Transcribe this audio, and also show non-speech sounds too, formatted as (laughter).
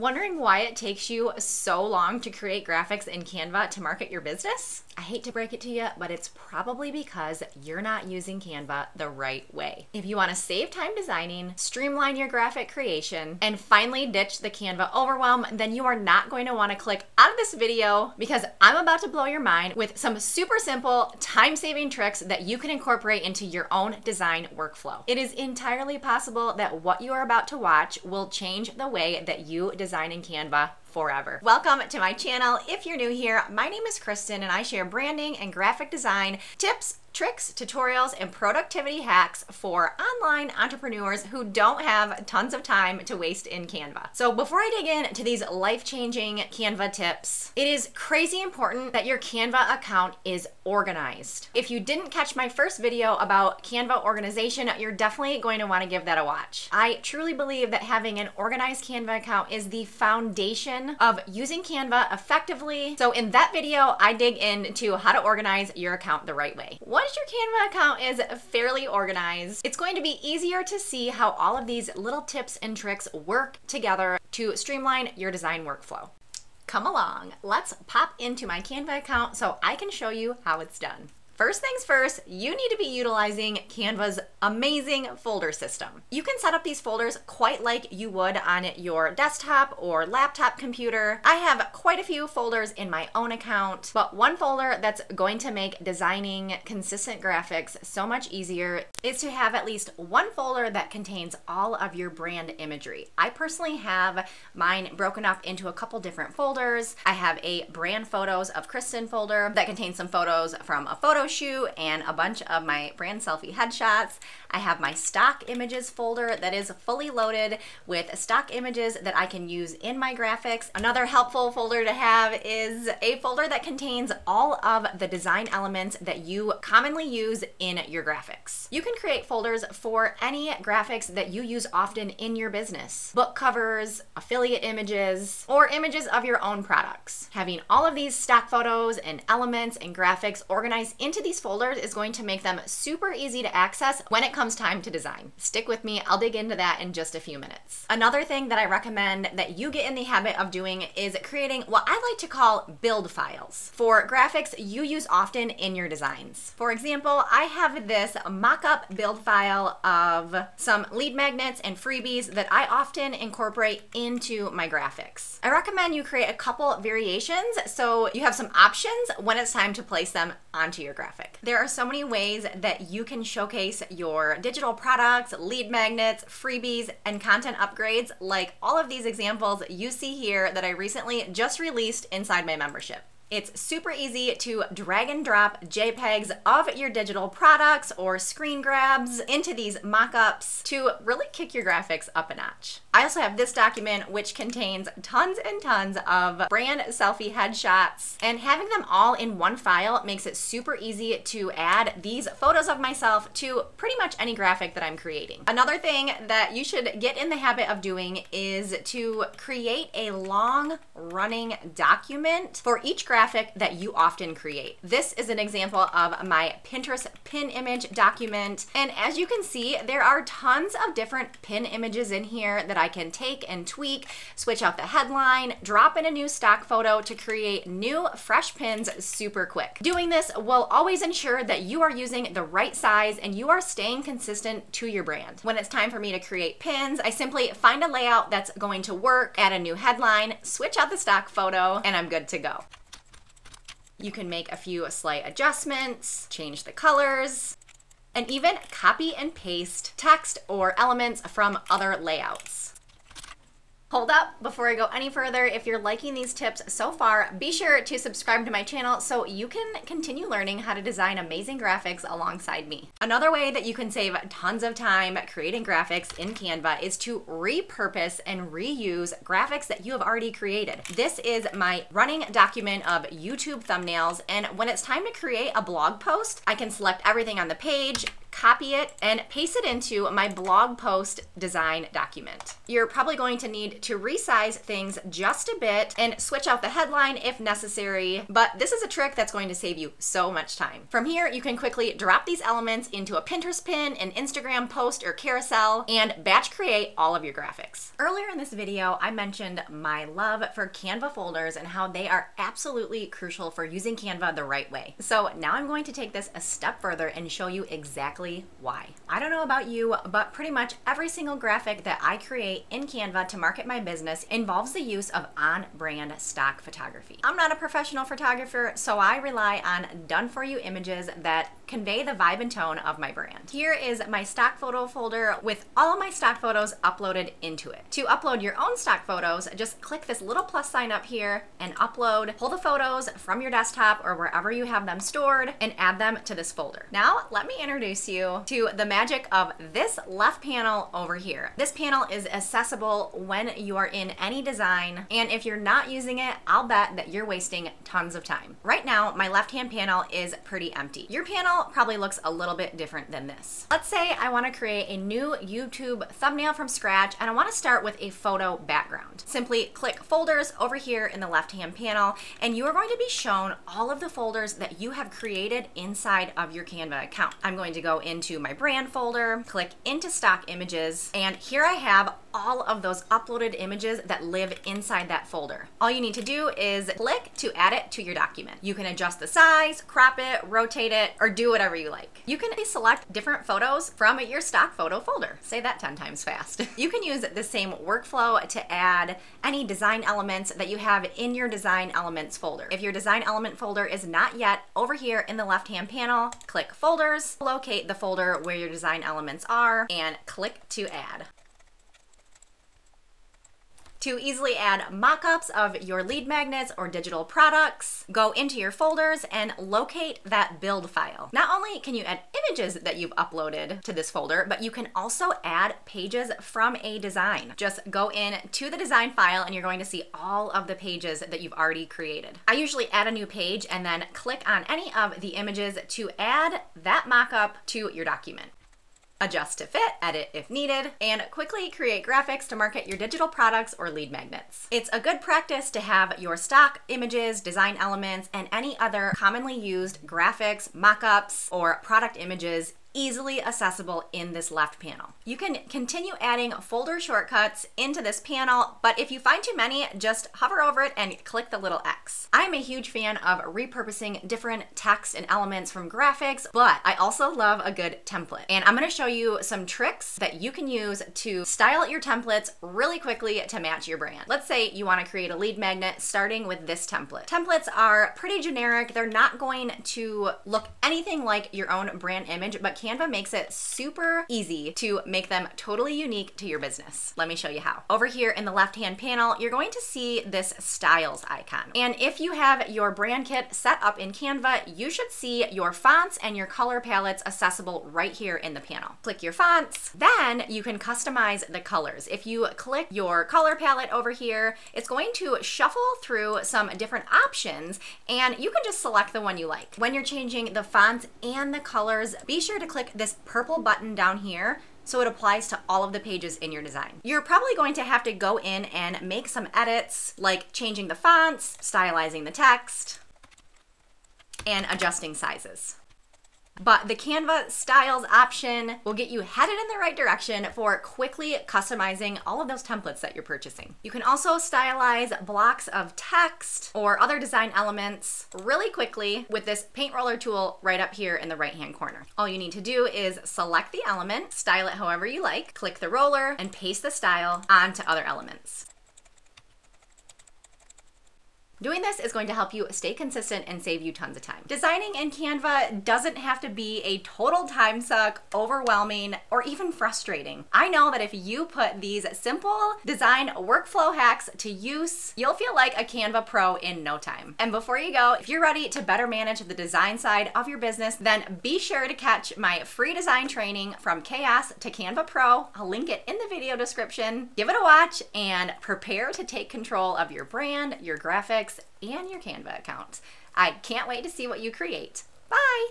Wondering why it takes you so long to create graphics in Canva to market your business? I hate to break it to you, but it's probably because you're not using Canva the right way. If you want to save time designing, streamline your graphic creation, and finally ditch the Canva overwhelm, then you are not going to want to click out of this video because I'm about to blow your mind with some super simple time saving tricks that you can incorporate into your own design workflow. It is entirely possible that what you are about to watch will change the way that you design design in Canva forever. Welcome to my channel. If you're new here, my name is Kristin and I share branding and graphic design tips, tricks, tutorials, and productivity hacks for online entrepreneurs who don't have tons of time to waste in Canva. So before I dig into these life-changing Canva tips, it is crazy important that your Canva account is organized. If you didn't catch my first video about Canva organization, you're definitely going to want to give that a watch. I truly believe that having an organized Canva account is the foundation of using Canva effectively. So in that video, I dig into how to organize your account the right way. What your Canva account is fairly organized, it's going to be easier to see how all of these little tips and tricks work together to streamline your design workflow. Come along, let's pop into my Canva account so I can show you how it's done. First things first, you need to be utilizing Canva's amazing folder system. You can set up these folders quite like you would on your desktop or laptop computer. I have quite a few folders in my own account, but one folder that's going to make designing consistent graphics so much easier is to have at least one folder that contains all of your brand imagery. I personally have mine broken up into a couple different folders. I have a brand photos of Kristin folder that contains some photos from a photo shoot and a bunch of my brand selfie headshots. I have my stock images folder that is fully loaded with stock images that I can use in my graphics. Another helpful folder to have is a folder that contains all of the design elements that you commonly use in your graphics. You can create folders for any graphics that you use often in your business. Book covers, affiliate images, or images of your own products. Having all of these stock photos and elements and graphics organized into these folders is going to make them super easy to access when it comes time to design. Stick with me, I'll dig into that in just a few minutes. Another thing that I recommend that you get in the habit of doing is creating what I like to call build files for graphics you use often in your designs. For example, I have this mock-up build file of some lead magnets and freebies that I often incorporate into my graphics. I recommend you create a couple variations so you have some options when it's time to place them onto your graphic graphic. There are so many ways that you can showcase your digital products, lead magnets, freebies, and content upgrades like all of these examples you see here that I recently just released inside my membership. It's super easy to drag and drop JPEGs of your digital products or screen grabs into these mockups to really kick your graphics up a notch. I also have this document which contains tons and tons of brand selfie headshots and having them all in one file makes it super easy to add these photos of myself to pretty much any graphic that I'm creating. Another thing that you should get in the habit of doing is to create a long running document for each graphic graphic that you often create. This is an example of my Pinterest pin image document. And as you can see, there are tons of different pin images in here that I can take and tweak, switch out the headline, drop in a new stock photo to create new fresh pins super quick. Doing this will always ensure that you are using the right size and you are staying consistent to your brand. When it's time for me to create pins, I simply find a layout that's going to work, add a new headline, switch out the stock photo, and I'm good to go. You can make a few slight adjustments, change the colors, and even copy and paste text or elements from other layouts. Hold up, before I go any further, if you're liking these tips so far, be sure to subscribe to my channel so you can continue learning how to design amazing graphics alongside me. Another way that you can save tons of time creating graphics in Canva is to repurpose and reuse graphics that you have already created. This is my running document of YouTube thumbnails, and when it's time to create a blog post, I can select everything on the page, copy it, and paste it into my blog post design document. You're probably going to need to resize things just a bit and switch out the headline if necessary, but this is a trick that's going to save you so much time. From here, you can quickly drop these elements into a Pinterest pin, an Instagram post or carousel, and batch create all of your graphics. Earlier in this video, I mentioned my love for Canva folders and how they are absolutely crucial for using Canva the right way. So now I'm going to take this a step further and show you exactly why. I don't know about you, but pretty much every single graphic that I create in Canva to market my business involves the use of on-brand stock photography. I'm not a professional photographer, so I rely on done-for-you images that convey the vibe and tone of my brand. Here is my stock photo folder with all of my stock photos uploaded into it. To upload your own stock photos, just click this little plus sign up here and upload. Pull the photos from your desktop or wherever you have them stored and add them to this folder. Now, let me introduce you to the magic of this left panel over here. This panel is accessible when you are in any design, and if you're not using it, I'll bet that you're wasting tons of time. Right now, my left-hand panel is pretty empty. Your panel probably looks a little bit different than this. Let's say I wanna create a new YouTube thumbnail from scratch, and I wanna start with a photo background. Simply click folders over here in the left-hand panel, and you are going to be shown all of the folders that you have created inside of your Canva account. I'm going to go into my brand folder, click into stock images, and here I have all of those uploaded images that live inside that folder. All you need to do is click to add it to your document. You can adjust the size, crop it, rotate it, or do whatever you like. You can select different photos from your stock photo folder. Say that 10 times fast. (laughs) you can use the same workflow to add any design elements that you have in your design elements folder. If your design element folder is not yet over here in the left hand panel, click folders, locate the folder where your design elements are, and click to add to easily add mockups of your lead magnets or digital products, go into your folders and locate that build file. Not only can you add images that you've uploaded to this folder, but you can also add pages from a design. Just go in to the design file and you're going to see all of the pages that you've already created. I usually add a new page and then click on any of the images to add that mockup to your document adjust to fit, edit if needed, and quickly create graphics to market your digital products or lead magnets. It's a good practice to have your stock images, design elements, and any other commonly used graphics, mockups, or product images easily accessible in this left panel. You can continue adding folder shortcuts into this panel, but if you find too many, just hover over it and click the little X. I'm a huge fan of repurposing different text and elements from graphics, but I also love a good template. And I'm gonna show you some tricks that you can use to style your templates really quickly to match your brand. Let's say you wanna create a lead magnet starting with this template. Templates are pretty generic. They're not going to look anything like your own brand image, but Canva makes it super easy to make them totally unique to your business. Let me show you how. Over here in the left-hand panel, you're going to see this styles icon. And if you have your brand kit set up in Canva, you should see your fonts and your color palettes accessible right here in the panel. Click your fonts, then you can customize the colors. If you click your color palette over here, it's going to shuffle through some different options and you can just select the one you like. When you're changing the fonts and the colors, be sure to click this purple button down here so it applies to all of the pages in your design. You're probably going to have to go in and make some edits like changing the fonts, stylizing the text, and adjusting sizes. But the Canva styles option will get you headed in the right direction for quickly customizing all of those templates that you're purchasing. You can also stylize blocks of text or other design elements really quickly with this paint roller tool right up here in the right hand corner. All you need to do is select the element, style it however you like, click the roller, and paste the style onto other elements. Doing this is going to help you stay consistent and save you tons of time. Designing in Canva doesn't have to be a total time suck, overwhelming, or even frustrating. I know that if you put these simple design workflow hacks to use, you'll feel like a Canva pro in no time. And before you go, if you're ready to better manage the design side of your business, then be sure to catch my free design training from chaos to Canva Pro. I'll link it in the video description. Give it a watch and prepare to take control of your brand, your graphics, and your Canva account. I can't wait to see what you create. Bye!